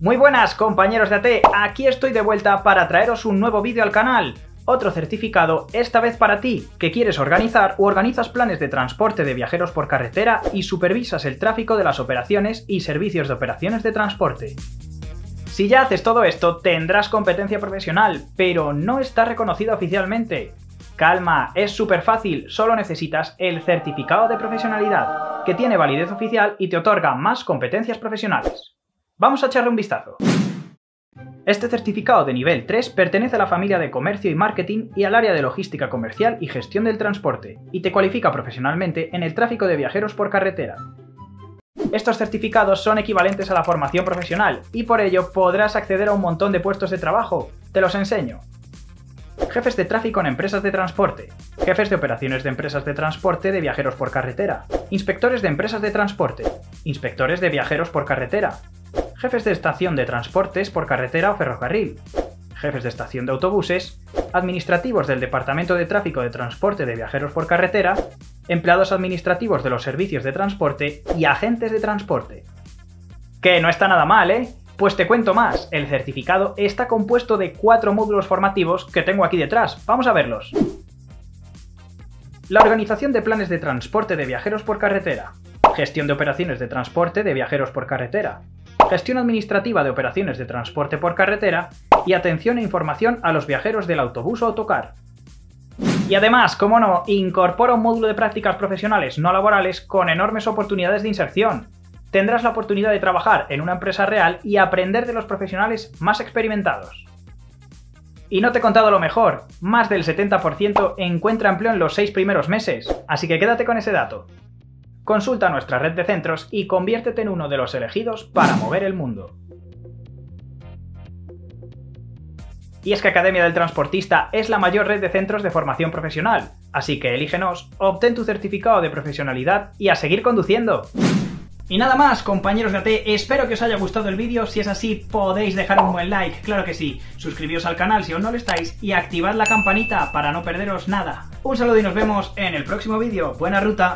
Muy buenas compañeros de AT, aquí estoy de vuelta para traeros un nuevo vídeo al canal. Otro certificado, esta vez para ti, que quieres organizar o organizas planes de transporte de viajeros por carretera y supervisas el tráfico de las operaciones y servicios de operaciones de transporte. Si ya haces todo esto, tendrás competencia profesional, pero no está reconocida oficialmente. Calma, es súper fácil, solo necesitas el certificado de profesionalidad, que tiene validez oficial y te otorga más competencias profesionales. Vamos a echarle un vistazo. Este certificado de nivel 3 pertenece a la familia de comercio y marketing y al área de logística comercial y gestión del transporte, y te cualifica profesionalmente en el tráfico de viajeros por carretera. Estos certificados son equivalentes a la formación profesional y por ello podrás acceder a un montón de puestos de trabajo. Te los enseño. Jefes de tráfico en empresas de transporte, jefes de operaciones de empresas de transporte de viajeros por carretera, inspectores de empresas de transporte, inspectores de viajeros por carretera, jefes de estación de transportes por carretera o ferrocarril, jefes de estación de autobuses, administrativos del Departamento de Tráfico de Transporte de Viajeros por Carretera, empleados administrativos de los servicios de transporte y agentes de transporte. Que no está nada mal, ¿eh? Pues te cuento más, el certificado está compuesto de cuatro módulos formativos que tengo aquí detrás. Vamos a verlos. La organización de planes de transporte de viajeros por carretera, gestión de operaciones de transporte de viajeros por carretera, gestión administrativa de operaciones de transporte por carretera y atención e información a los viajeros del autobús o autocar. Y además, como no, incorpora un módulo de prácticas profesionales no laborales con enormes oportunidades de inserción. Tendrás la oportunidad de trabajar en una empresa real y aprender de los profesionales más experimentados. Y no te he contado lo mejor, más del 70% encuentra empleo en los 6 primeros meses, así que quédate con ese dato. Consulta nuestra red de centros y conviértete en uno de los elegidos para mover el mundo. Y es que Academia del Transportista es la mayor red de centros de formación profesional, así que elígenos, obtén tu certificado de profesionalidad y a seguir conduciendo. Y nada más, compañeros de AT, espero que os haya gustado el vídeo, si es así podéis dejar un buen like, claro que sí, suscribíos al canal si aún no lo estáis y activad la campanita para no perderos nada. Un saludo y nos vemos en el próximo vídeo, buena ruta.